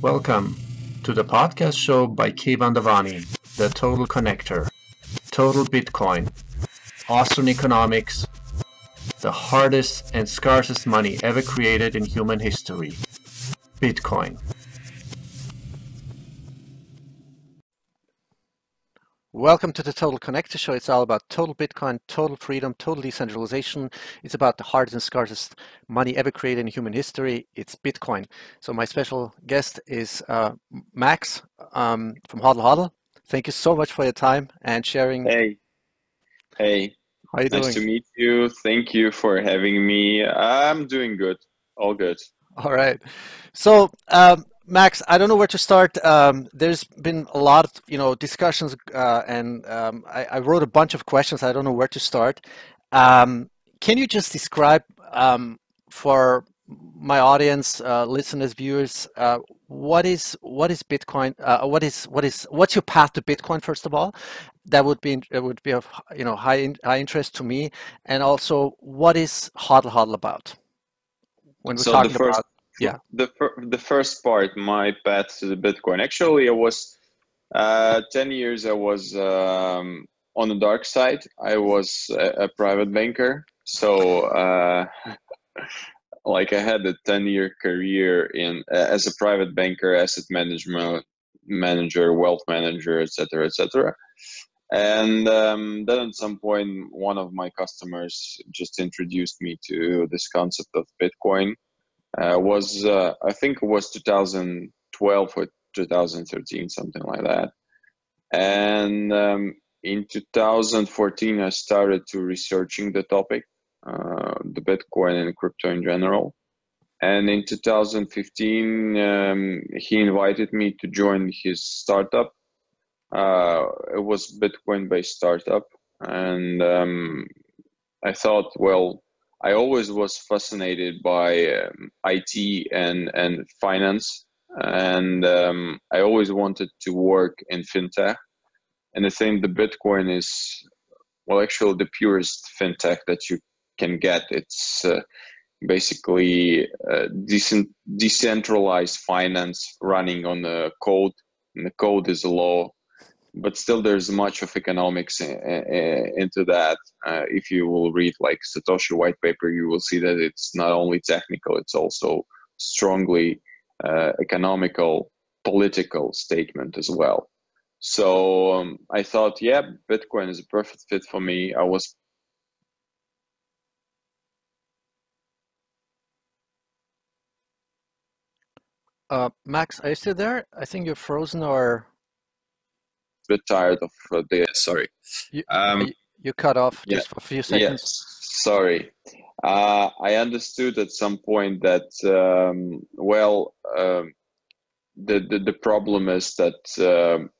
Welcome to the podcast show by Keyvan Davani, the Total Connector, Total Bitcoin, Austrian economics, the hardest and scarcest money ever created in human history, Bitcoin. Welcome to the Total Connector Show. It's all about total Bitcoin, total freedom, total decentralization. It's about the hardest and scarcest money ever created in human history. It's Bitcoin. So my special guest is uh, Max um, from Hodl Hodl. Thank you so much for your time and sharing. Hey, hey. How are you nice doing? to meet you. Thank you for having me. I'm doing good. All good. All right. So um, Max, I don't know where to start. Um, there's been a lot of you know discussions, uh, and um, I, I, wrote a bunch of questions. I don't know where to start. Um, can you just describe um, for my audience, uh, listeners, viewers, uh, what is what is Bitcoin? Uh, what is what is what's your path to Bitcoin? First of all, that would be that would be of you know high high interest to me, and also what is Hodl Hodl about? When we're so talking first, about yeah. The the first part my path to the bitcoin. Actually i was uh 10 years i was um on the dark side. I was a, a private banker. So uh like i had a 10 year career in uh, as a private banker asset management manager wealth manager etc etc and um, then at some point one of my customers just introduced me to this concept of bitcoin uh, was uh, I think it was 2012 or 2013, something like that. And um, in 2014, I started to researching the topic, uh, the Bitcoin and crypto in general. And in 2015, um, he invited me to join his startup. Uh, it was Bitcoin-based startup, and um, I thought, well, I always was fascinated by um, IT and and finance, and um, I always wanted to work in fintech. And I think the Bitcoin is well, actually, the purest fintech that you can get. It's uh, basically uh, decent decentralized finance running on the code, and the code is a law but still there's much of economics into that. Uh, if you will read like satoshi white paper you will see that it's not only technical it's also strongly uh, economical political statement as well. So um, i thought yeah bitcoin is a perfect fit for me. I was uh, max are you still there? I think you're frozen or bit tired of uh, the sorry. You, um, you cut off just for a few seconds. Yes, sorry. Uh, I understood at some point that um, well, um, the, the the problem is that um,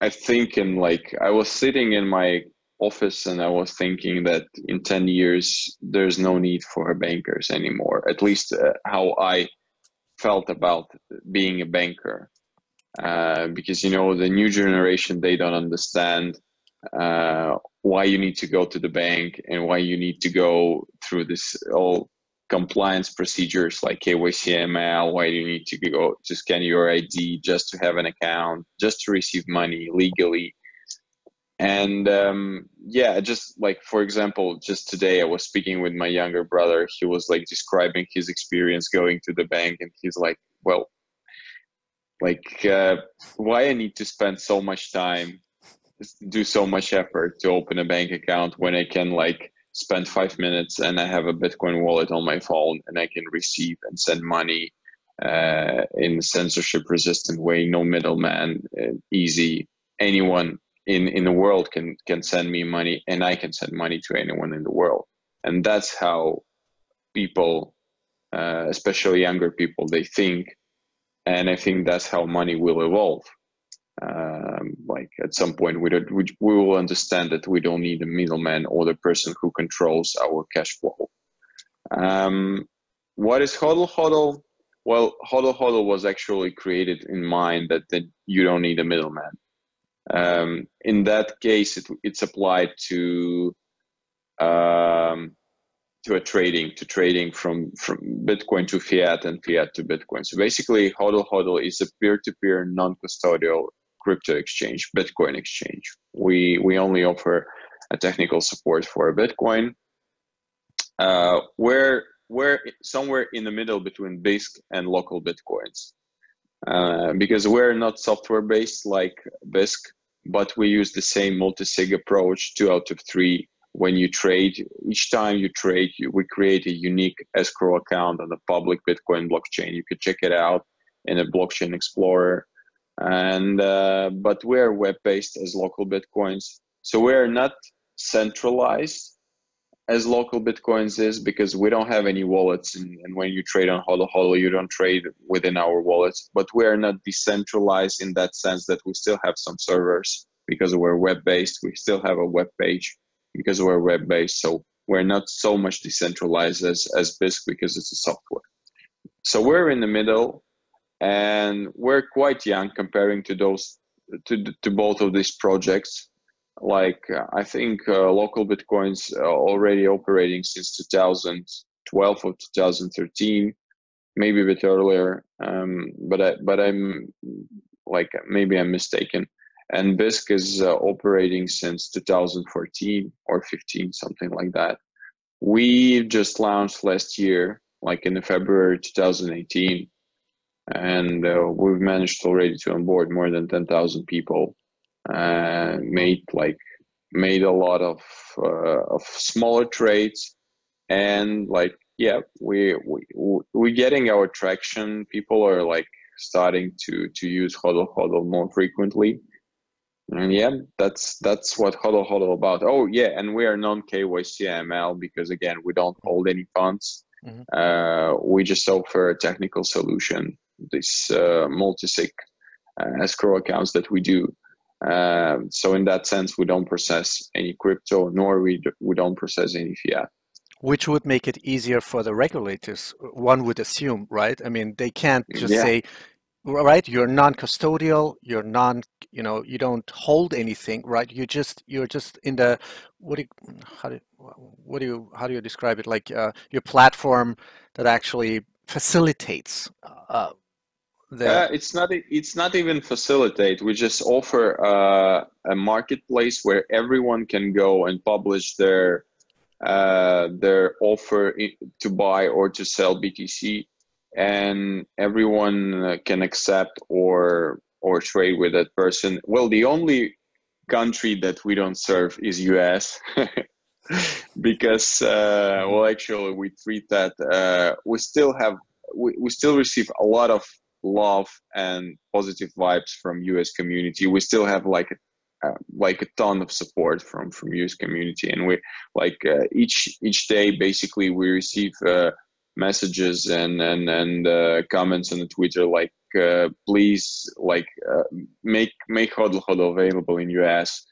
I think in like I was sitting in my office and I was thinking that in ten years there's no need for bankers anymore. At least uh, how I felt about being a banker uh, because you know the new generation they don't understand uh, why you need to go to the bank and why you need to go through this all compliance procedures like KYC why you need to go to scan your ID just to have an account, just to receive money legally. And um, yeah, just like for example, just today I was speaking with my younger brother. He was like describing his experience going to the bank, and he's like, "Well, like uh, why i need to spend so much time do so much effort to open a bank account when i can like spend five minutes and i have a bitcoin wallet on my phone and i can receive and send money uh, in a censorship resistant way no middleman uh, easy. Anyone in in the world can can send me money and i can send money to anyone in the world. And that's how people uh, especially younger people they think and I think that's how money will evolve. Um, like at some point, we, don't, we, we will understand that we don't need a middleman or the person who controls our cash flow. Um, what is Hodl Hodl? Well, Hodl Hodl was actually created in mind that, that you don't need a middleman. Um, in that case, it, it's applied to um, to a trading to trading from from Bitcoin to fiat and fiat to Bitcoin. So basically, HODL HODL is a peer-to-peer non-custodial crypto exchange, Bitcoin exchange. We we only offer a technical support for Bitcoin. Uh, we're we're somewhere in the middle between Bisq and local Bitcoins. Uh, because we're not software based like Bisq, but we use the same multi-sig approach, two out of three when you trade, each time you trade, you, we create a unique escrow account on the public Bitcoin blockchain. You could check it out in a blockchain explorer. And uh, but we're web based as local Bitcoins, so we're not centralized as local Bitcoins is because we don't have any wallets. And, and when you trade on HODL HODL, you don't trade within our wallets. But we are not decentralized in that sense that we still have some servers because we're web based. We still have a web page because we're web based. So we're not so much decentralized as, as Bisq because it's a software. So we're in the middle and we're quite young comparing to those to, to both of these projects. Like I think uh, local Bitcoins are already operating since 2012 or 2013, maybe a bit earlier. Um, but I, but I'm like maybe I'm mistaken and Bisq is uh, operating since 2014 or 15, something like that. We just launched last year, like in February 2018, and uh, we've managed already to onboard more than 10,000 people. Uh, made like made a lot of uh, of smaller trades, and like yeah, we we we're getting our traction. People are like starting to to use HODL HODL more frequently and yeah, that's that's what HODL HODL about. Oh yeah, and we are non KYC AML because again we don't hold any funds. Mm-hmm. Uh, we just offer a technical solution. This uh, multi-sig uh, escrow accounts that we do. Um, so in that sense, we don't process any crypto, nor we do, we don't process any fiat. Which would make it easier for the regulators. One would assume, right? I mean, they can't just yeah. say right? You're non-custodial you're non you know you don't hold anything right? You just you're just in the what do you how do what do you how do you describe it? Like uh, your platform that actually facilitates uh, the... Uh, it's not it's not even facilitate. We just offer uh, a marketplace where everyone can go and publish their uh, their offer to buy or to sell btc and everyone can accept or or trade with that person. Well, the only country that we don't serve is US. because uh, well actually we treat that uh, we still have we, we still receive a lot of love and positive vibes from us community we still have like a, uh, like a ton of support from from us community and we like uh, each each day basically we receive uh, messages and and and uh, comments on the Twitter like uh, please like uh, make make hodl hodl available in US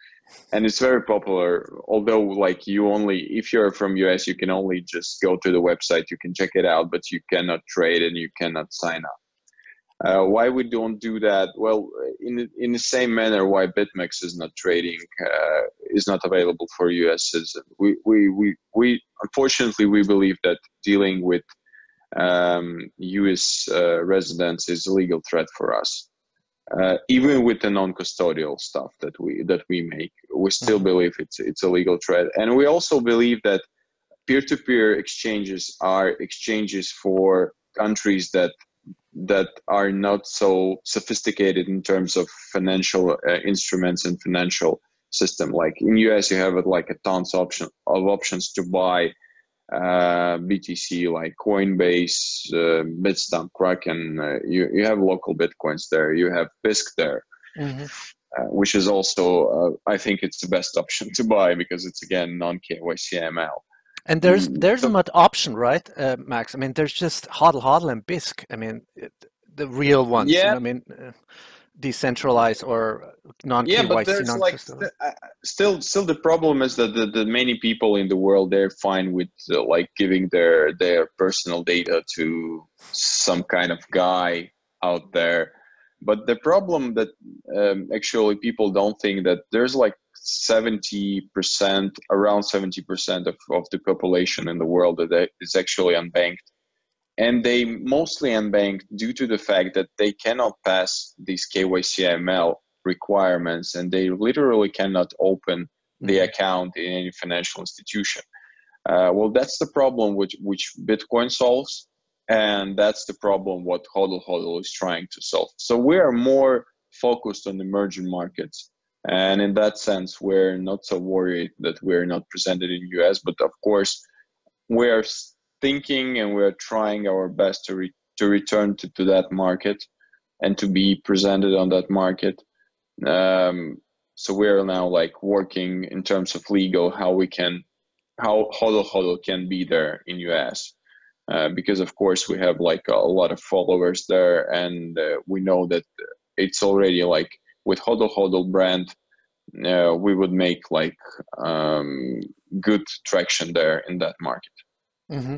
and it's very popular although like you only if you're from US you can only just go to the website you can check it out but you cannot trade and you cannot sign up uh, why we don't do that? Well, in in the same manner, why BitMEX is not trading uh, is not available for U.S. citizens. We we we we unfortunately we believe that dealing with um, U.S. Uh, residents is a legal threat for us. Uh, even with the non-custodial stuff that we that we make, we still mm-hmm. believe it's it's a legal threat, and we also believe that peer-to-peer exchanges are exchanges for countries that that are not so sophisticated in terms of financial uh, instruments and financial system. Like in US, you have like a tons option of options to buy uh, BTC like Coinbase, uh, Bitstamp, Kraken. Uh, you you have local bitcoins there. You have Bisq there. Mm-hmm. Uh, which is also, uh, I think, it's the best option to buy because it's again non KYC AML. And there's mm, there's not option, right, uh, Max? I mean, there's just HODL, HODL, and Bisq. I mean, the real ones. Yeah. You know, I mean, uh, decentralized or non yeah, but there's like st- uh, still still the problem is that the, the many people in the world they're fine with uh, like giving their their personal data to some kind of guy out there. But the problem that um, actually people don't think that there's like 70% around 70% of, of the population in the world that is actually unbanked and they mostly unbanked due to the fact that they cannot pass these KYC AML requirements and they literally cannot open the mm-hmm. account in any financial institution. Uh, well, that's the problem which, which Bitcoin solves, and that's the problem what HODL HODL is trying to solve. So we are more focused on emerging markets, and in that sense, we're not so worried that we're not presented in US. But of course, we're thinking and we're trying our best to re- to return to, to that market and to be presented on that market. Um, so we're now like working in terms of legal how we can how hodl hodl can be there in us uh, because of course we have like a lot of followers there and uh, we know that it's already like with hodl hodl brand uh, we would make like um, good traction there in that market mm-hmm.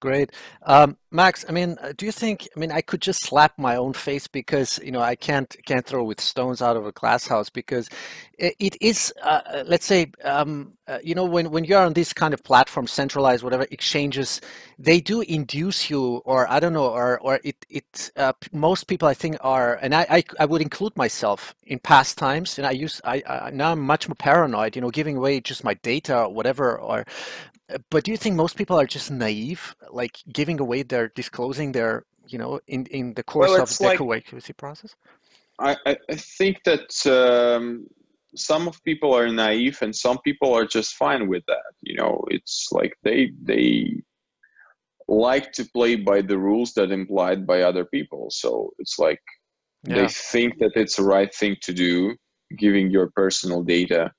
Great. Um, Max, I mean, uh, do you think, I mean, I could just slap my own face because, you know, I can't, can't throw with stones out of a glass house because it, it is, uh, uh, let's say, um, uh, you know, when, when you're on this kind of platform, centralized, whatever exchanges, they do induce you, or I don't know, or, or it, it, uh, most people I think are, and I, I, I would include myself in past times, and I use, I, I now I'm much more paranoid, you know, giving away just my data or whatever, or but do you think most people are just naive, like giving away their disclosing their, you know, in in the course well, of the like, KYC process? I I think that um, some of people are naive and some people are just fine with that. You know, it's like they they like to play by the rules that implied by other people. So it's like yeah. they think that it's the right thing to do, giving your personal data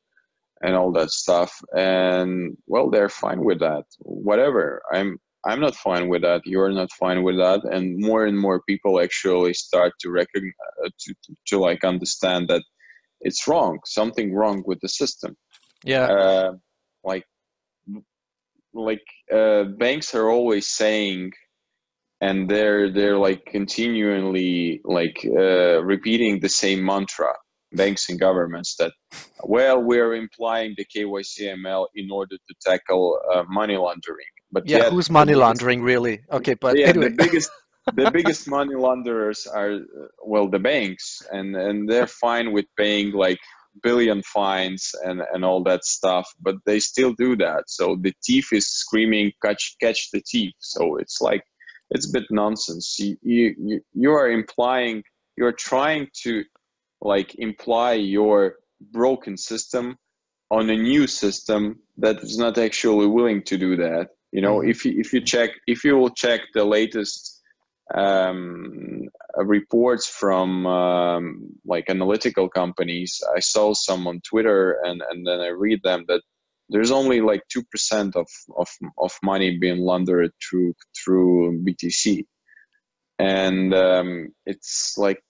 and all that stuff. And well they're fine with that. Whatever. I'm i'm not fine with that. You're not fine with that. And more and more people actually start to recognize uh, to, to, to like understand that it's wrong something wrong with the system. Yeah. Uh, like like uh, banks are always saying and they're they're like continually like uh, repeating the same mantra banks and governments that, well, we're implying the KYC AML in order to tackle uh, money laundering. But yeah, who's money laundering really? Okay, but yeah, anyway. the biggest the biggest money launderers are well the banks, and and they're fine with paying like billion fines and and all that stuff, but they still do that. So the thief is screaming, "Catch, catch the thief!" So it's like it's a bit nonsense. You you you are implying you're trying to like imply your broken system on a new system that is not actually willing to do that you know mm-hmm. if you if you check if you will check the latest um, reports from um, like analytical companies i saw some on twitter and and then i read them that there's only like 2% of, of, of money being laundered through through btc and um, it's like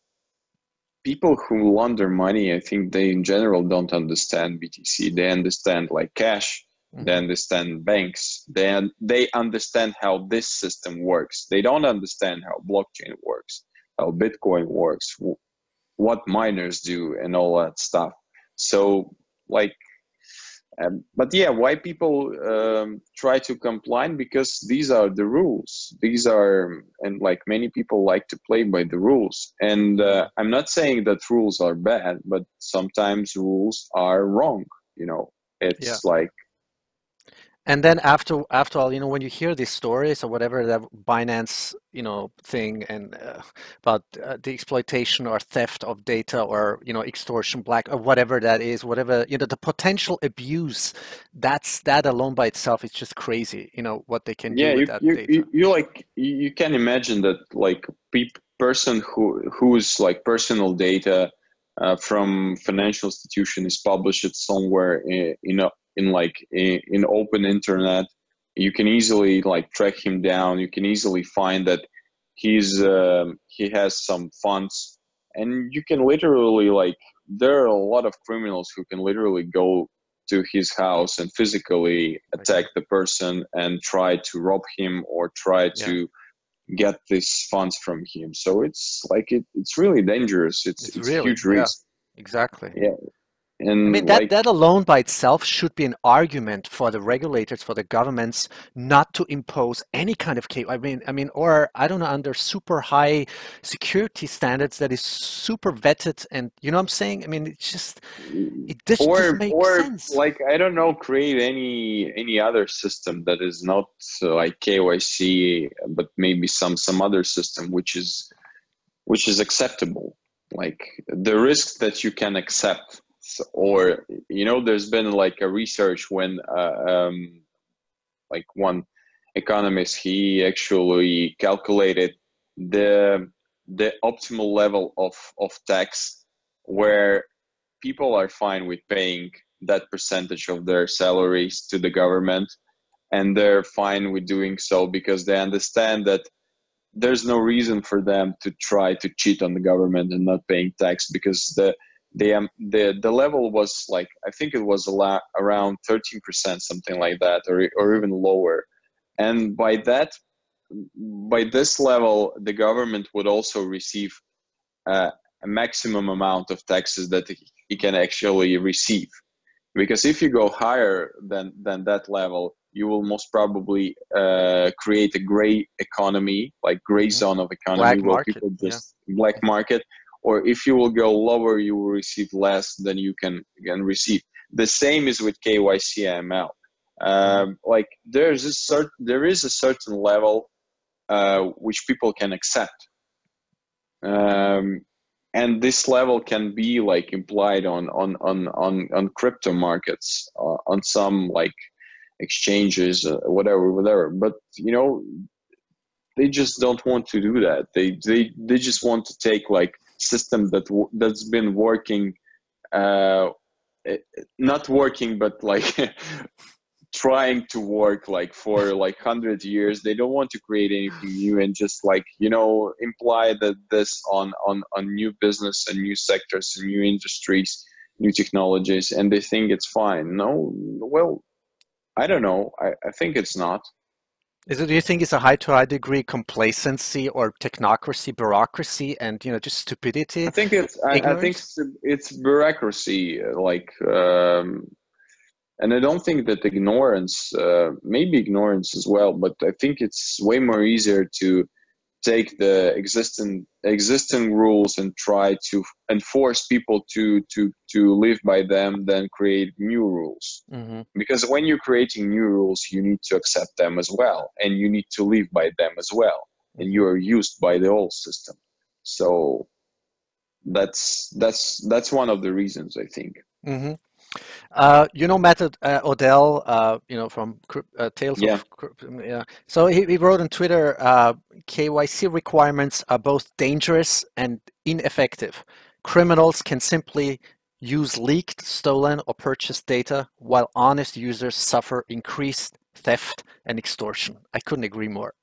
people who launder money, I think they in general don't understand BTC. They understand like cash. Mm-hmm. They understand banks. They they understand how this system works. They don't understand how blockchain works, how Bitcoin works, what miners do, and all that stuff. So like um, but yeah, why people um, try to comply? Because these are the rules. These are, and like many people like to play by the rules. And uh, I'm not saying that rules are bad, but sometimes rules are wrong. You know, it's yeah. like and then after after all you know when you hear these stories or whatever that binance you know thing and uh, about uh, the exploitation or theft of data or you know extortion black or whatever that is whatever you know the potential abuse that's that alone by itself is just crazy you know what they can yeah, do with that you, data. you, you like you can imagine that like pe- person who whose like personal data uh, from financial institution is published somewhere in, in a in like in, in open internet you can easily like track him down. You can easily find that he's um, he has some funds. And you can literally like there are a lot of criminals who can literally go to his house and physically attack the person and try to rob him or try to yeah. get these funds from him. So it's like it, it's really dangerous. It's, it's, it's really, huge risk. Yeah, exactly. Yeah And I mean that like, that alone by itself should be an argument for the regulators, for the governments, not to impose any kind of K. I mean, I mean, or I don't know, under super high security standards that is super vetted, and you know what I'm saying. I mean, it's just it just or, doesn't make or sense. like I don't know, create any any other system that is not uh, like KYC, but maybe some some other system which is which is acceptable. Like the risk that you can accept or you know there's been like a research when uh, um, like one economist he actually calculated the the optimal level of of tax where people are fine with paying that percentage of their salaries to the government and they're fine with doing so because they understand that there's no reason for them to try to cheat on the government and not paying tax because the the um, the the level was like I think it was a lot around 13% something like that or or even lower and by that by this level the government would also receive uh, a maximum amount of taxes that he can actually receive because if you go higher than than that level you will most probably uh, create a gray economy like gray mm-hmm. zone of economy black where market, people just yeah. black market or if you will go lower, you will receive less than you can, can receive. The same is with KYC AML. Um, like there's a certain, there is a certain level uh, which people can accept. Um, and this level can be like implied on on on on, on crypto markets uh, on some like exchanges uh, whatever whatever but you know they just don't want to do that they they they just want to take like system that that's been working uh, eh, not working but like trying to work like for like 100 years. They don't want to create anything new and just like you know imply that this on on on new business and new sectors and new industries new technologies and they think it's fine. No well i don't know. I, I think it's not it, do you think it's a high to high degree complacency or technocracy, bureaucracy, and you know just stupidity? I think it's I, I, think it's bureaucracy, like, um, and I don't think that ignorance, uh, maybe ignorance as well, but I think it's way more easier to take the existing existing rules and try to enforce people to to to live by them than create new rules mm-hmm. because when you're creating new rules you need to accept them as well and you need to live by them as well and mm-hmm. you are used by the old system so that's that's that's one of the reasons i think mm-hmm. Uh, you know Matt uh, Odell, uh, you know from uh, Tales yeah. of yeah. So he, he wrote on Twitter, uh, KYC requirements are both dangerous and ineffective. Criminals can simply use leaked, stolen, or purchased data, while honest users suffer increased theft and extortion. I couldn't agree more.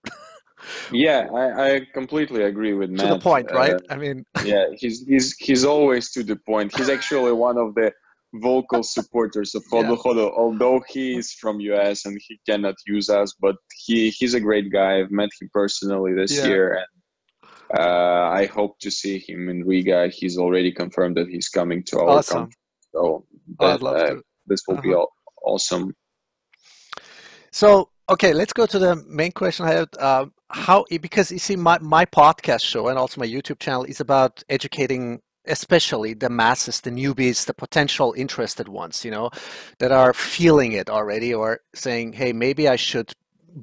yeah, I, I, completely agree with Matt. To the point, right? I mean, yeah, he's he's he's always to the point. He's actually one of the vocal supporters of Hodl yeah. Although he is from US and he cannot use us, but he he's a great guy. I've met him personally this yeah. year, and uh, I hope to see him in Riga. He's already confirmed that he's coming to our awesome. conference. So that, uh, this will uh-huh. be awesome. So okay, let's go to the main question I had. Uh, how because you see my my podcast show and also my YouTube channel is about educating especially the masses, the newbies, the potential interested ones, you know, that are feeling it already or saying, hey, maybe I should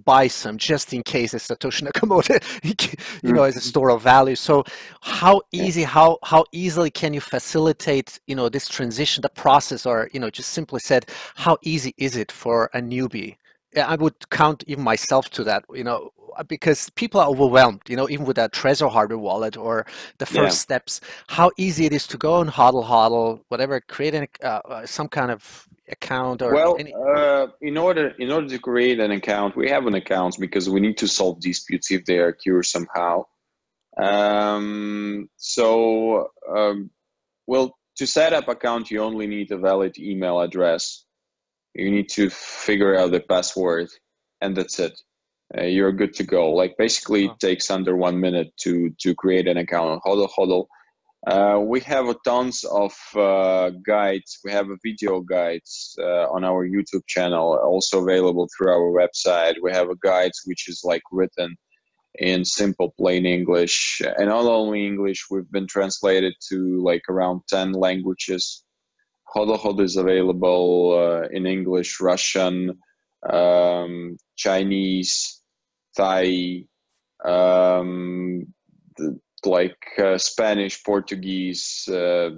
buy some just in case it's Satoshi Nakamoto, you know, as a mm-hmm. store of value. So how easy, how how easily can you facilitate, you know, this transition, the process, or you know, just simply said, how easy is it for a newbie? I would count even myself to that. You know, because people are overwhelmed, you know, even with that Trezor hardware wallet or the first yeah. steps, how easy it is to go and hodl hodl, whatever, create an, uh, uh, some kind of account or well any... uh, in order in order to create an account we have an account because we need to solve disputes if they occur somehow. Um, so um, well to set up account you only need a valid email address. You need to figure out the password and that's it uh, you're good to go. Like basically, it takes under one minute to to create an account on Hodl Hodl. Uh, we have a tons of uh, guides. We have a video guides uh, on our YouTube channel, also available through our website. We have a guides which is like written in simple plain English, and not only English. We've been translated to like around ten languages. Hodl Hodl is available uh, in English, Russian, um, Chinese, Thai, um, the, like uh, Spanish, Portuguese, uh,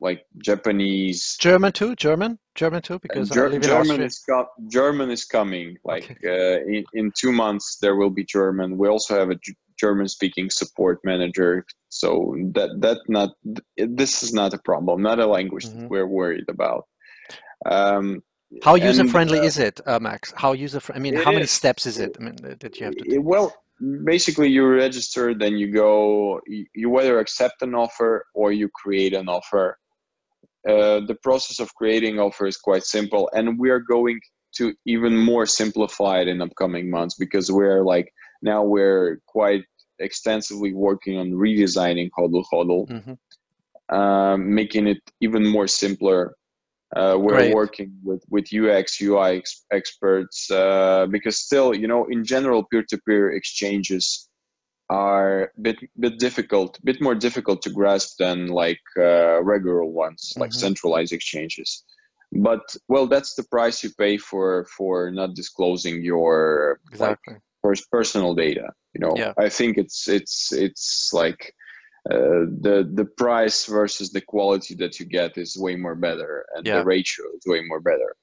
like Japanese, German too. German, German too, because Ger- German is co- German is coming. Like okay. uh, in, in two months, there will be German. We also have a G- German-speaking support manager, so that that not this is not a problem, not a language mm-hmm. that we're worried about. Um, how user friendly uh, is it, uh, Max? How user? Fr- I mean, how many is, steps is it? I mean, that you have to. Do? Well, basically, you register, then you go. You, either accept an offer or you create an offer. Uh, the process of creating offer is quite simple, and we are going to even more simplify it in upcoming months because we're like now we're quite extensively working on redesigning Hodl Hodl, mm-hmm. um, making it even more simpler uh, we're Great. working with, with UX, UI ex- experts uh, because still, you know, in general, peer-to-peer exchanges are a bit bit difficult, a bit more difficult to grasp than like uh, regular ones, mm-hmm. like centralized exchanges. But well, that's the price you pay for for not disclosing your exactly. like, personal data. You know, yeah. I think it's it's it's like uh, the the price versus the quality that you get is way more better and yeah. the ratio is way more better.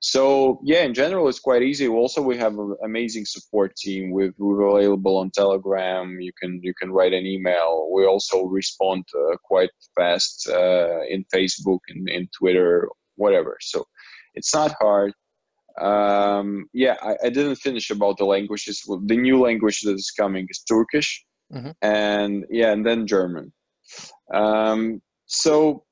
So yeah in general it's quite easy. Also we have an amazing support team. With we're available on telegram. You can you can write an email. We also respond uh, quite fast uh, in facebook and in twitter whatever. So it's not hard. Um, yeah I, I didn't finish about the languages. The new language that is coming is turkish mm-hmm. and yeah, and then German. Um, so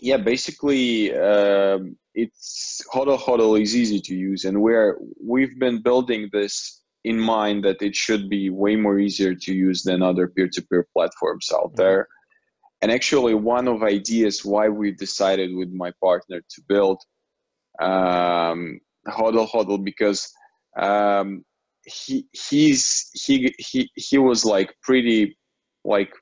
yeah, basically, um, it's Hodl Hodl is easy to use, and we're we've been building this in mind that it should be way more easier to use than other peer-to-peer platforms out mm-hmm. there. And actually, one of ideas why we decided with my partner to build um, Huddle Hodl because um, he he's he he he was like pretty like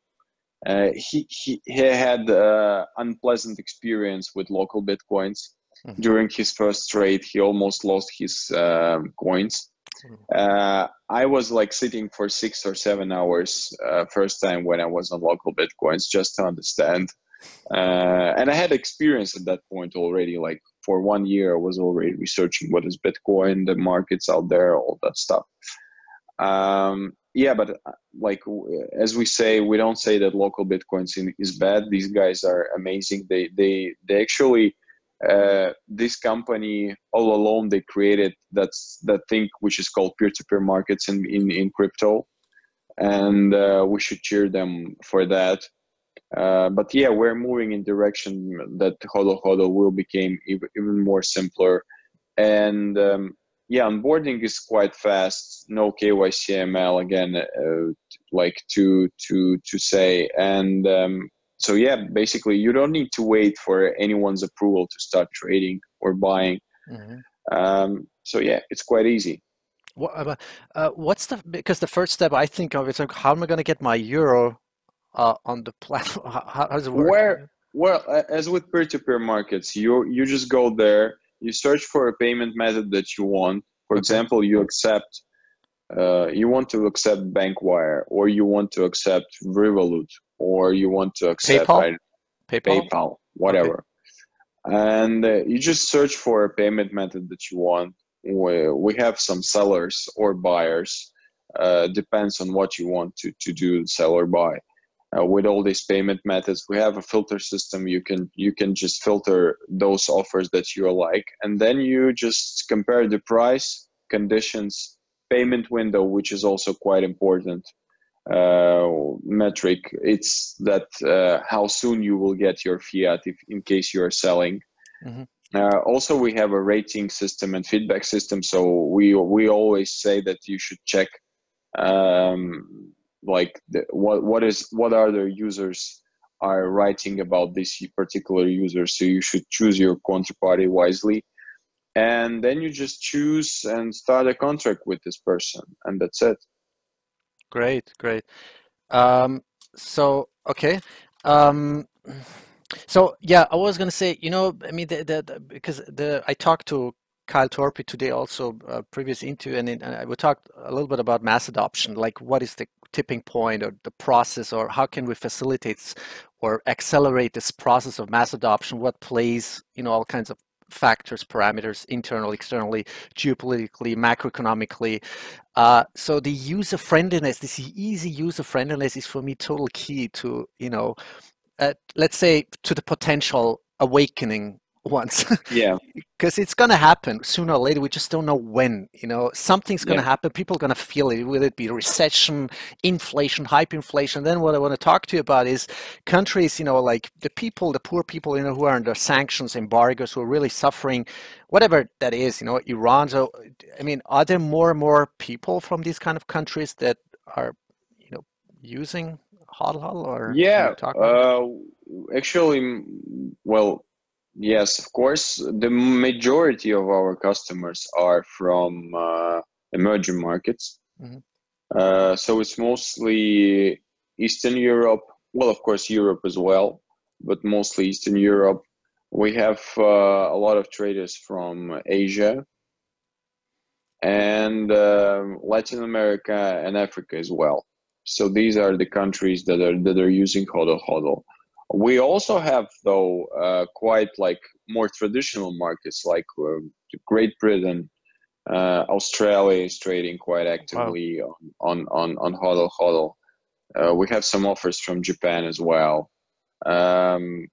uh, he, he he had uh, unpleasant experience with local bitcoins mm-hmm. during his first trade he almost lost his um, coins mm-hmm. uh, i was like sitting for six or seven hours uh, first time when i was on local bitcoins just to understand uh, and i had experience at that point already like for one year, I was already researching what is Bitcoin, the markets out there, all that stuff. Um, yeah, but uh, like as we say, we don't say that local Bitcoins is bad. These guys are amazing. They they they actually uh, this company all alone they created that's that thing which is called peer-to-peer markets in in, in crypto, and uh, we should cheer them for that. Uh, but yeah, we're moving in direction that Hodl Hodl will become even, even more simpler. And um, yeah, onboarding is quite fast. No KYC AML again, uh, like to to to say. And um, so yeah, basically, you don't need to wait for anyone's approval to start trading or buying. Mm-hmm. Um, so yeah, it's quite easy. What, uh, what's the because the first step I think of is like, how am I going to get my euro uh, on the platform? How, does it work? Where, well, as with peer-to-peer markets, you you just go there, you search for a payment method that you want. For okay. example, you accept, uh, you want to accept Bankwire, or you want to accept Revolut, or you want to accept PayPal, PayPal, PayPal whatever. Okay. And uh, you just search for a payment method that you want. We, we have some sellers or buyers. Uh, depends on what you want to, to do, sell or buy uh, with all these payment methods we have a filter system you can you can just filter those offers that you like and then you just compare the price conditions payment window which is also quite important uh, metric it's that uh, how soon you will get your fiat if in case you are selling mm-hmm. Uh, also, we have a rating system and feedback system. So we we always say that you should check um, like the, what what is what are the users are writing about this particular user? So you should choose your counterparty wisely. And then you just choose and start a contract with this person and that's it. Great great. Um, so okay. Um, so yeah i was going to say you know i mean the, the, the, because the i talked to Kyle Torpey today also uh, previous into and, and we talked a little bit about mass adoption like what is the tipping point or the process or how can we facilitate or accelerate this process of mass adoption? What plays you know all kinds of factors parameters internal externally geopolitically macroeconomically? Uh, so the user friendliness this easy user friendliness is for me total key to you know uh, let's say to the potential awakening once. Yeah. Because it's going to happen sooner or later. We just don't know when. You know, something's going to yeah. happen. People are going to feel it. Will it be recession, inflation, hyperinflation? Then what I want to talk to you about is countries. You know, like the people, the poor people. You know, who are under sanctions, embargoes, who are really suffering, whatever that is. You know, Iran. So, I mean, are there more and more people from these kind of countries that are, you know, using HODL or yeah? Uh, actually, well Yes, of course. The majority of our customers are from uh, emerging markets. Mm-hmm. Uh, so it's mostly Eastern Europe. Well, of course, Europe as well, but mostly Eastern Europe. We have uh, a lot of traders from Asia and um, Latin America and Africa as well. So these are the countries that are that are using HODL HODL. We also have, though, uh, quite like more traditional markets like uh, Great Britain, uh, Australia is trading quite actively wow. on, on, on HODL HODL. Uh, we have some offers from Japan as well. Um,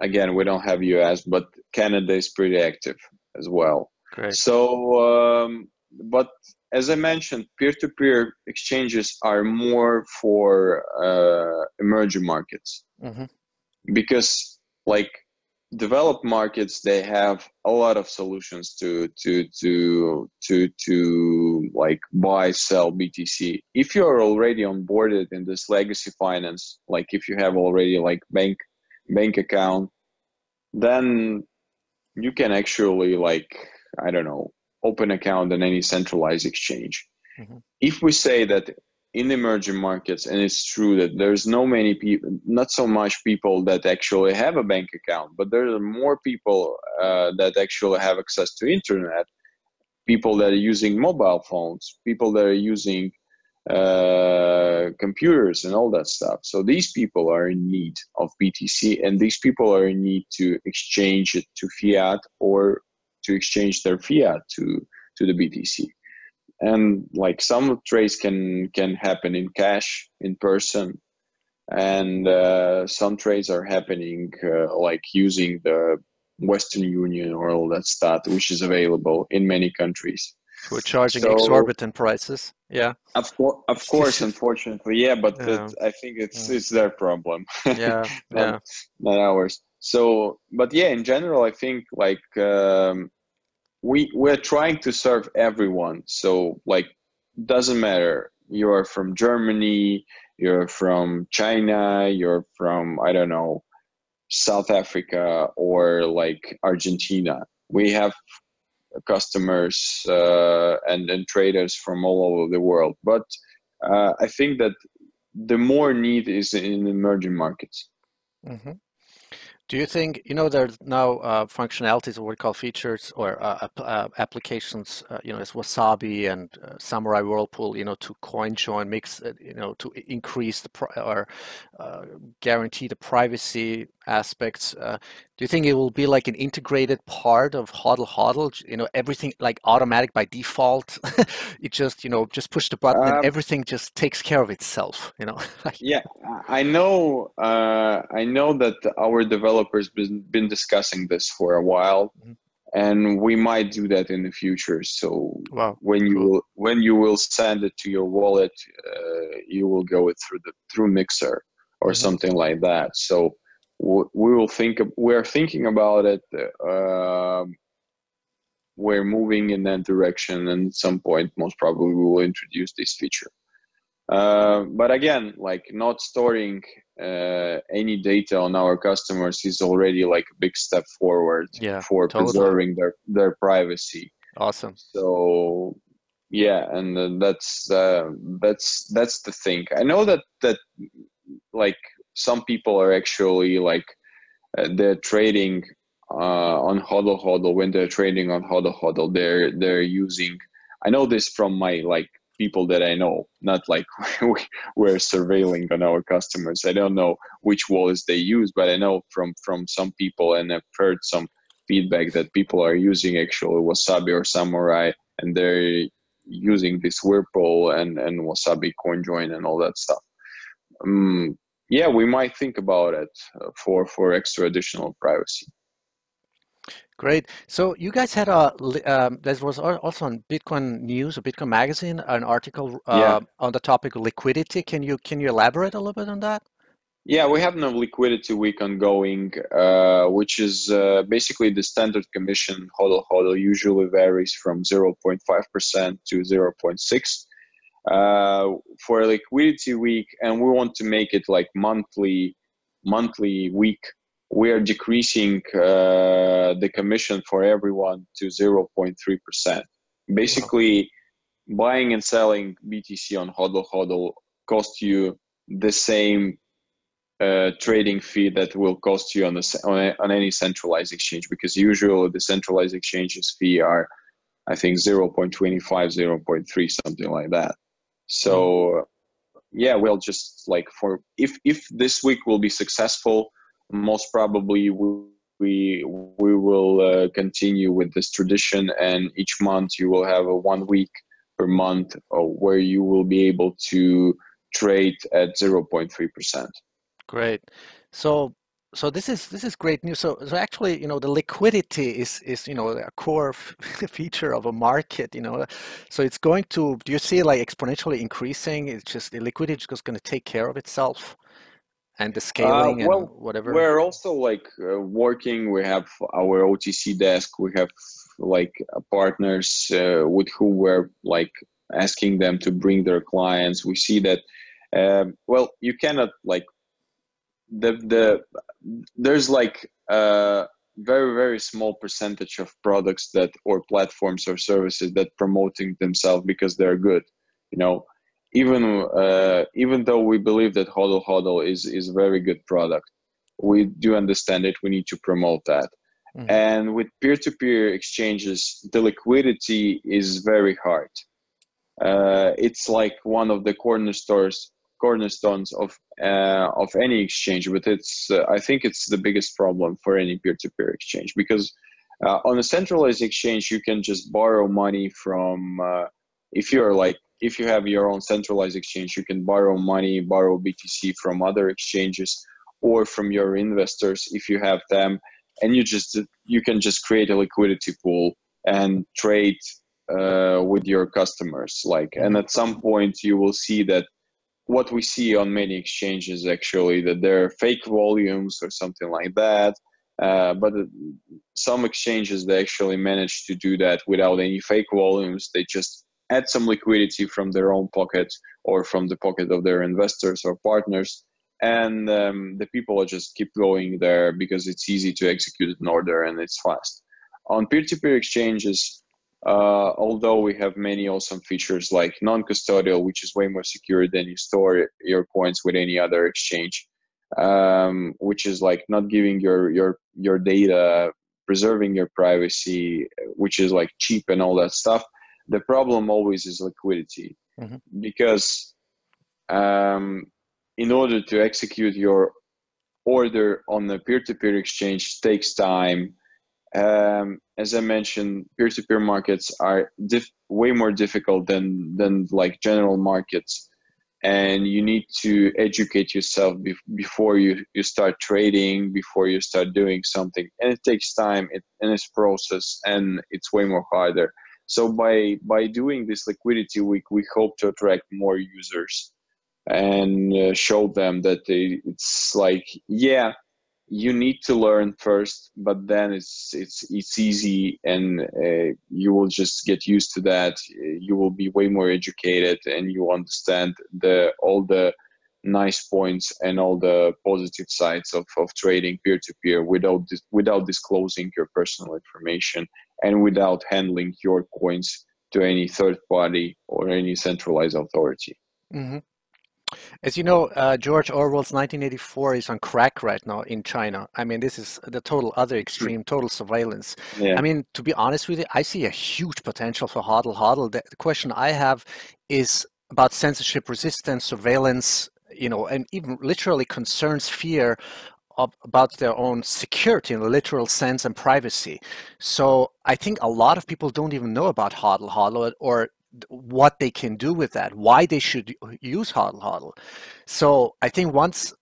again, we don't have US, but Canada is pretty active as well. Great. So, um, but as I mentioned, peer-to-peer exchanges are more for uh, emerging markets. Mm-hmm because like developed markets they have a lot of solutions to to to to to like buy sell btc if you're already onboarded in this legacy finance like if you have already like bank bank account then you can actually like i don't know open account in any centralized exchange mm-hmm. if we say that in emerging markets and it's true that there's no many people not so much people that actually have a bank account but there are more people uh, that actually have access to internet people that are using mobile phones people that are using uh, computers and all that stuff. So these people are in need of btc and these people are in need to exchange it to fiat or to exchange their fiat to to the btc and like some trades can can happen in cash in person. And uh, some trades are happening uh, like using the western union or all that stuff which is available in many countries. We're charging so, exorbitant prices. Yeah. Of, co- of course unfortunately. Yeah but yeah. It, i think it's yeah. it's their problem. Yeah not, yeah not ours. So but yeah in general i think like um, we we're trying to serve everyone. So like doesn't matter. You're from germany you're from china you're from i don't know south africa or like argentina. We have customers uh, and, and traders from all over the world. But uh, i think that the more need is in emerging markets. Mm-hmm. Do you think, you know, there's now uh, functionalities or what we call features or uh, uh, applications, uh, you know, as Wasabi and uh, Samurai Whirlpool, you know, to coin join, mix, you know, to increase the or uh, guarantee the privacy aspects. Uh, do you think it will be like an integrated part of Hodl Hodl? You know, everything like automatic by default. it just you know just push the button um, and everything just takes care of itself. You know. yeah, I know. Uh, I know that our developers been been discussing this for a while. Mm-hmm. And we might do that in the future. So wow, when you will, when you will send it to your wallet, uh, you will go it through the through Mixer or mm-hmm. something like that. So we will think we're thinking about it uh, we're moving in that direction and at some point most probably we will introduce this feature uh, but again like not storing uh, any data on our customers is already like a big step forward yeah, for totally. preserving their their privacy. Awesome. So yeah, and uh, that's uh, that's that's the thing. I know that that like some people are actually like uh, they're trading uh, on hodl hodl. When they're trading on hodl hodl they're they're using i know this from my like people that i know not like we're surveilling on our customers. I don't know which wallets they use but i know from from some people and i've heard some feedback that people are using actually wasabi or samourai and they're using this whirlpool and and wasabi coinjoin and all that stuff. Um, yeah we might think about it uh, for for extra additional privacy Great. So you guys had a um, there was also on Bitcoin News or Bitcoin Magazine an article uh, yeah. on the topic of liquidity. Can you can you elaborate a little bit on that? Yeah, we have no liquidity week ongoing, uh, which is uh, basically the standard commission hodl hodl usually varies from 0.5% to 0.6 uh, for liquidity week, and we want to make it like monthly monthly week we are decreasing uh, the commission for everyone to 0.3%. Basically, wow. buying and selling BTC on HODL HODL cost you the same uh, trading fee that will cost you on, the, on, a, on any centralized exchange because usually the centralized exchanges fee are, I think, 0.25, 0.3, something like that. So, yeah, we'll just like for if if this week will be successful most probably we we, we will uh, continue with this tradition and each month you will have a one week per month uh, where you will be able to trade at 0.3% great. So so this is this is great news. So so actually you know the liquidity is is you know a core feature of a market you know. So it's going to do you see like exponentially increasing? It's just the liquidity is just going to take care of itself and the scaling uh, well, and whatever. we're also like uh, working. We have our otc desk. We have like uh, partners uh, with who we're like asking them to bring their clients. We see that um, well you cannot like the the there's like a very very small percentage of products that or platforms or services that promoting themselves because they're good you know? Even uh, even though we believe that hodl hodl is is a very good product we do understand it we need to promote that. Mm-hmm. and with peer-to-peer exchanges the liquidity is very hard. Uh, it's like one of the cornerstones cornerstones of uh, of any exchange but it's uh, i think it's the biggest problem for any peer-to-peer exchange because uh, on a centralized exchange you can just borrow money from uh, if you're like if you have your own centralized exchange, you can borrow money, borrow BTC from other exchanges or from your investors if you have them, and you just you can just create a liquidity pool and trade uh, with your customers. Like, and at some point you will see that what we see on many exchanges actually that there are fake volumes or something like that. Uh, but some exchanges they actually manage to do that without any fake volumes. They just add some liquidity from their own pocket or from the pocket of their investors or partners and um, the people just keep going there because it's easy to execute an order and it's fast on peer-to-peer exchanges uh, although we have many awesome features like non-custodial which is way more secure than you store your coins with any other exchange um, which is like not giving your your your data preserving your privacy which is like cheap and all that stuff. The problem always is liquidity. Mm-hmm. because um, in order to execute your order on the peer-to-peer exchange takes time um, as i mentioned peer-to-peer markets are diff- way more difficult than than like general markets. And you need to educate yourself be- before you, you start trading before you start doing something. And it takes time it, and it's process and it's way more harder. So by by doing this liquidity week, we hope to attract more users and uh, show them that they, it's like yeah, you need to learn first, but then it's it's it's easy and uh, you will just get used to that. You will be way more educated and you understand the all the nice points and all the positive sides of, of trading peer to peer without without disclosing your personal information and without handling your coins to any third party or any centralized authority. Mm-hmm. As you know, uh, George Orwell's 1984 is on crack right now in China. I mean, this is the total other extreme, total surveillance. Yeah. I mean, to be honest with you, I see a huge potential for HODL HODL. The, the question I have is about censorship resistance, surveillance, you know, and even literally concerns fear of, about their own security in a literal sense and privacy. So I think a lot of people don't even know about HODL HODL or what they can do with that, why they should use HODL HODL. So I think once,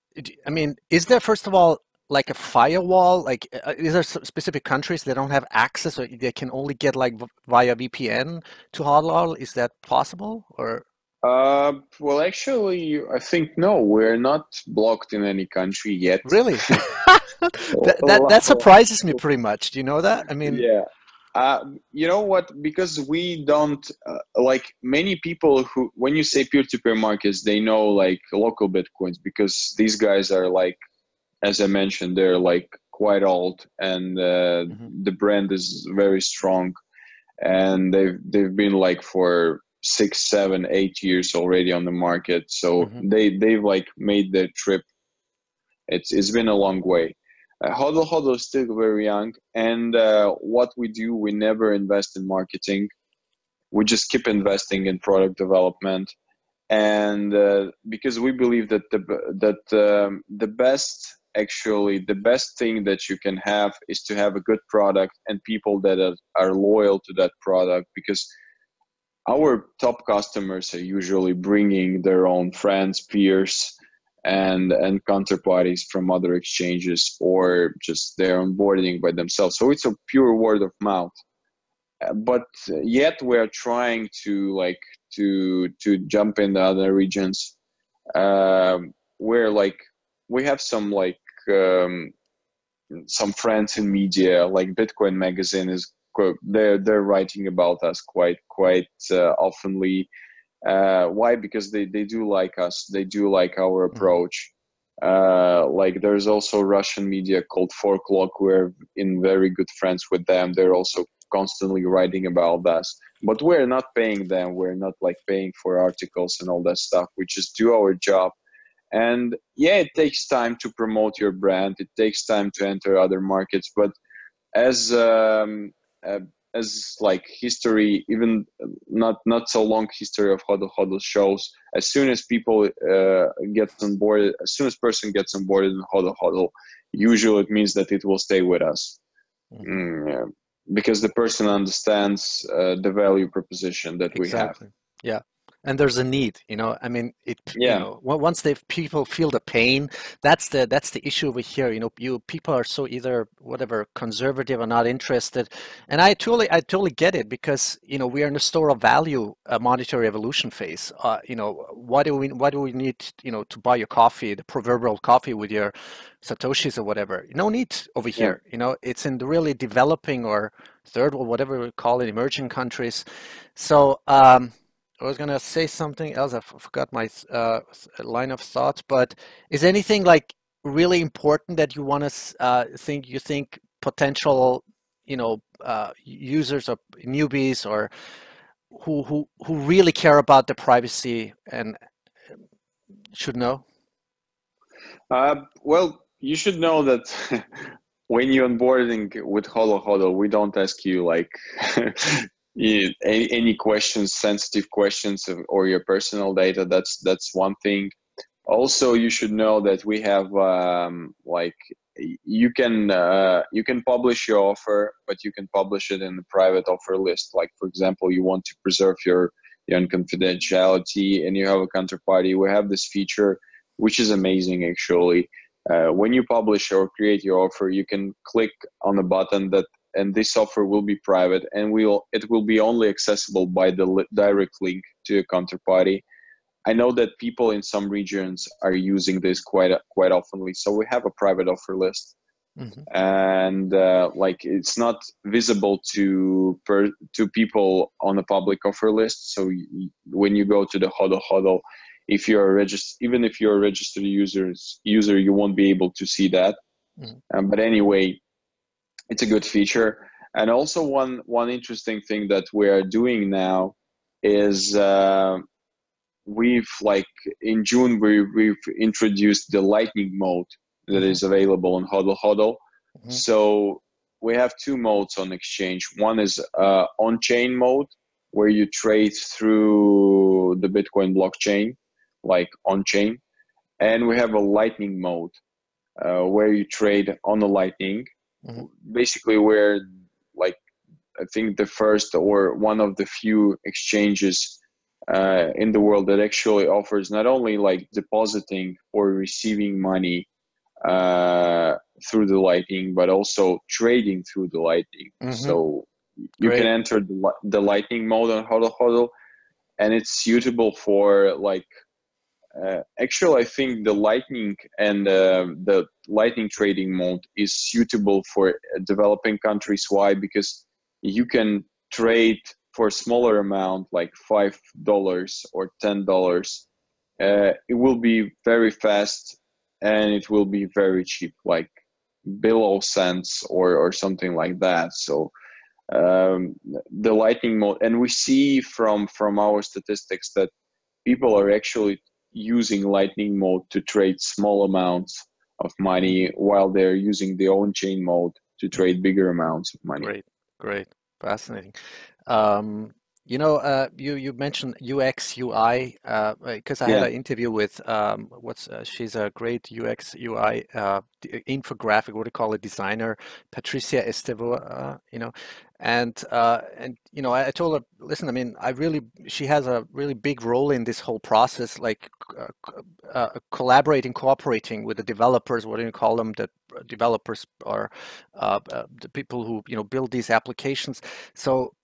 I mean, is there first of all like a firewall? Like, uh, is there specific countries that don't have access or they can only get like via VPN to HODL HODL? Is that possible or? Uh, well, actually, I think no, we're not blocked in any country yet. Really? that, that, that surprises me pretty much. Do you know that? I mean, yeah. Uh, you know what? Because we don't uh, like many people who, when you say peer-to-peer markets, they know like local bitcoins because these guys are like, as I mentioned, they're like quite old and uh, mm-hmm. the brand is very strong, and they've they've been like for six, seven, eight years already on the market. So mm-hmm. they they've like made the trip. It's it's been a long way. Uh, HODL HODL is still very young, and uh, what we do, we never invest in marketing. We just keep investing in product development, and uh, because we believe that the that um, the best actually the best thing that you can have is to have a good product and people that are, are loyal to that product because our top customers are usually bringing their own friends, peers, and and counterparties from other exchanges, or just they're onboarding by themselves. So it's a pure word of mouth. Uh, but yet we are trying to like to to jump in the other regions um, where like we have some like um, some friends in media like bitcoin magazine is they're they're writing about us quite quite uh, oftenly. Uh, why? Because they they do like us. They do like our mm-hmm. approach. Uh, like there's also Russian media called ForkLog. We're in very good friends with them. They're also constantly writing about us. But we're not paying them. We're not like paying for articles and all that stuff. We just do our job. And yeah, it takes time to promote your brand. It takes time to enter other markets. But as um, uh, as like history, even not not so long history of hodl hodl shows, as soon as people uh, get on board, as soon as person gets on board in hodl hodl usually it means that it will stay with us. Mm-hmm. Mm, yeah. Because the person understands uh, the value proposition that we exactly. have. Yeah and there's a need you know i mean it yeah. you know once they people feel the pain that's the that's the issue over here you know you people are so either whatever conservative or not interested and i totally i totally get it because you know we are in a store of value uh, monetary evolution phase uh, you know why do we why do we need you know to buy your coffee the proverbial coffee with your satoshis or whatever no need over here yeah. you know it's in the really developing or third world whatever we call it emerging countries so um I was gonna say something else. I forgot my uh, line of thoughts. But is anything like really important that you want to uh, think? You think potential, you know, uh, users or newbies or who who who really care about the privacy and should know? Uh, well, you should know that when you're onboarding with HODL, we don't ask you like any, any questions sensitive questions or your personal data that's that's one thing. Also you should know that we have um, like you can uh, you can publish your offer but you can publish it in the private offer list. Like for example you want to preserve your your confidentiality and you have a counterparty. We have this feature which is amazing actually. Uh, when you publish or create your offer you can click on a button that and this offer will be private and will it will be only accessible by the li- direct link to a counterparty i know that people in some regions are using this quite quite oftenly so we have a private offer list mm-hmm. and uh, like it's not visible to per to people on a public offer list so y- when you go to the hodl hodl if you're registered even if you're a registered users user you won't be able to see that mm. um, but anyway it's a good feature and also one one interesting thing that we are doing now is uh, we've like in june we, we've introduced the lightning mode that mm-hmm. is available on Hodl Hodl. mm-hmm. so we have two modes on exchange one is uh, on chain mode where you trade through the bitcoin blockchain like on chain and we have a lightning mode uh, where you trade on the lightning mm-hmm. basically where like i think the first or one of the few exchanges uh, in the world that actually offers not only like depositing or receiving money uh, through the lightning but also trading through the lightning mm-hmm. so you Great. can enter the, the lightning mode on hodl hodl and it's suitable for like uh, actually, I think the Lightning and uh, the Lightning trading mode is suitable for developing countries. Why? Because you can trade for a smaller amount, like five dollars or ten dollars. Uh, it will be very fast and it will be very cheap, like below cents or or something like that. So um, the Lightning mode, and we see from from our statistics that people are actually using Lightning mode to trade small amounts of money while they're using the on chain mode to trade bigger amounts of money. Great, great, fascinating. Um, you know, uh, you you mentioned UX UI because uh, I yeah. had an interview with um, what's uh, she's a great UX UI uh, infographic, what do you call it, designer, Patricia Estevo. Uh, you know, and uh, and you know, I, I, told her, listen, I mean, I really she has a really big role in this whole process, like collaborating, cooperating with the developers. What do you call them? The developers are the people who you know build these applications. So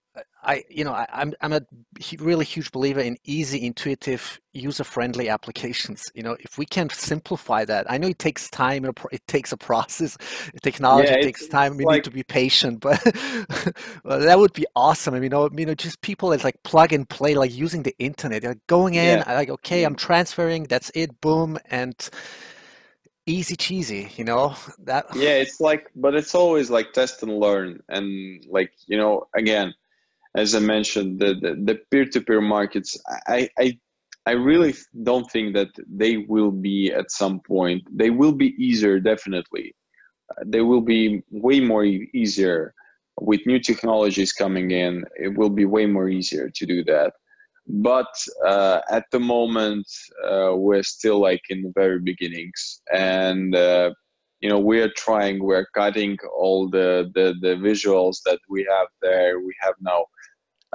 I, you know, I, am I'm, I'm a really huge believer in easy, intuitive, user-friendly applications. You know, if we can simplify that, I know it takes time. It takes a process. Technology yeah, takes time. We like, need to be patient, but well, that would be awesome. I mean, you know, you know, just people it's like plug and play, like using the internet. Like going in, yeah. like okay, mm-hmm. I'm transferring. That's it. Boom, and easy cheesy you know that yeah it's like but it's always like test and learn and like you know again as I mentioned, the, the, the peer-to-peer markets, I, I, I really don't think that they will be at some point. They will be easier, definitely. They will be way more easier with new technologies coming in. It will be way more easier to do that. But uh, at the moment, uh, we're still like in the very beginnings, and uh, you know we're trying. We're cutting all the, the the visuals that we have there. We have now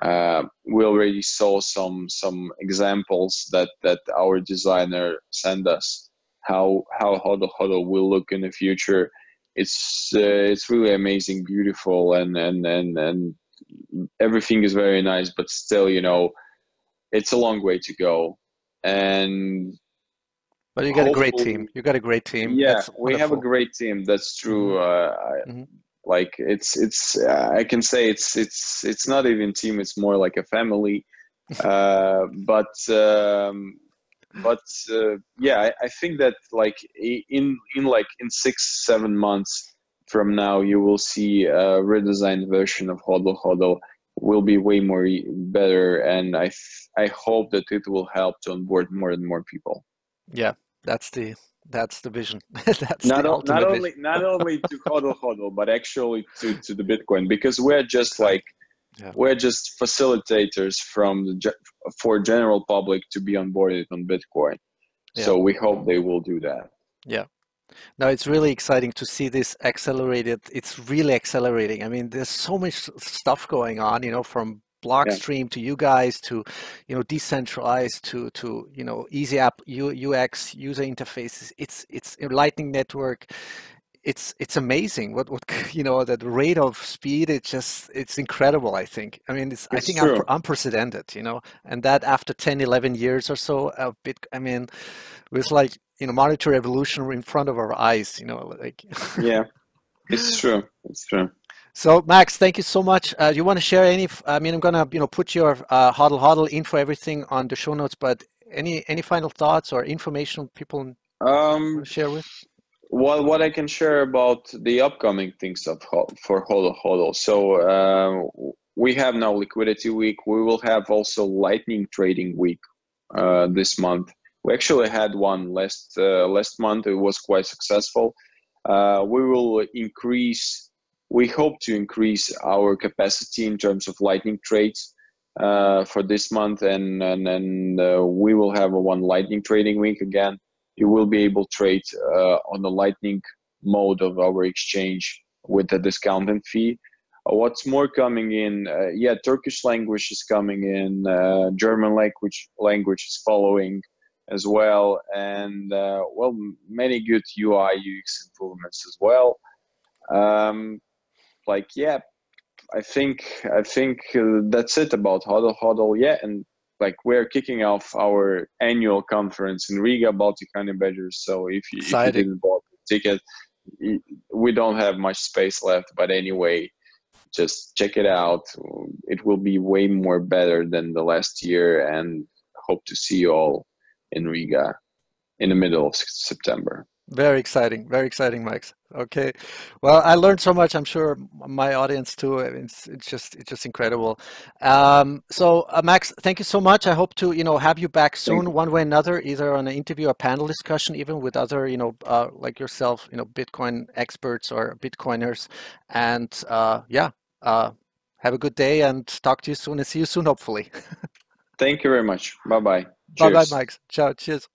uh, we already saw some some examples that that our designer sent us. How how huddle hodl will look in the future. It's uh, it's really amazing beautiful and and and and everything is very nice but still you know it's a long way to go. And but you got a great team. You got a great team. Yeah we have a great team. That's true. Mm-hmm. uh, mm-hmm like it's it's uh, i can say it's it's it's not even team it's more like a family. Uh, but um, but uh, yeah I, I, think that like in in like in six seven months from now you will see a redesigned version of hodl hodl will be way more better and i i hope that it will help to onboard more and more people. Yeah that's the that's the vision. that's not, the not only not only to hodl hodl, but actually to, to the Bitcoin because we're just like yeah. we're just facilitators from the for general public to be onboarded on Bitcoin. Yeah. So we hope they will do that. Yeah. No, it's really exciting to see this accelerated. It's really accelerating. I mean, there's so much stuff going on, you know, from blockstream yeah. to you guys to you know decentralized to to you know easy app ux user interfaces. It's it's a lightning network. It's it's amazing what what you know that rate of speed it's just it's incredible i think. I mean it's, it's i think un- unprecedented you know and that after 10 11 years or so a bit i mean it was like you know monetary evolution in front of our eyes you know like yeah. It's true. It's true so Max, thank you so much. Uh, you want to share any? I mean, I'm gonna you know put your uh, huddle hodl info everything on the show notes, but any any final thoughts or information people um, share with? Well, what I can share about the upcoming things of for Hodl Hodl. So uh, we have now Liquidity Week. We will have also Lightning Trading Week uh, this month. We actually had one last uh, last month. It was quite successful. Uh, we will increase. We hope to increase our capacity in terms of Lightning trades uh, for this month, and and, and uh, we will have a one Lightning Trading Week again you will be able to trade uh, on the Lightning mode of our exchange with a discounted fee. Uh, what's more coming in? Uh, yeah, Turkish language is coming in. Uh, German language language is following as well, and well, many good UI UX improvements as well. Um, like yeah, I think I think uh, that's it about Hodl Hodl. Yeah, and like we're kicking off our annual conference in Riga, Baltic Honey Badgers. So if you, if you didn't buy the ticket, we don't have much space left. But anyway, just check it out. It will be way more better than the last year, and hope to see you all in Riga in the middle of September. Very exciting, very exciting, Max. Okay, well, I learned so much. I'm sure my audience too. It's it's just it's just incredible. Um, so, uh, Max, thank you so much. I hope to you know have you back soon, you. one way or another, either on an interview or panel discussion, even with other you know uh, like yourself, you know, Bitcoin experts or Bitcoiners. And uh, yeah, uh, have a good day and talk to you soon and see you soon, hopefully. thank you very much. Bye bye. Bye bye, Max. Ciao. Cheers.